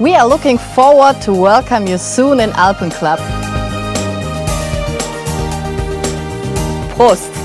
We are looking forward to welcome you soon in Alpen Club. Prost!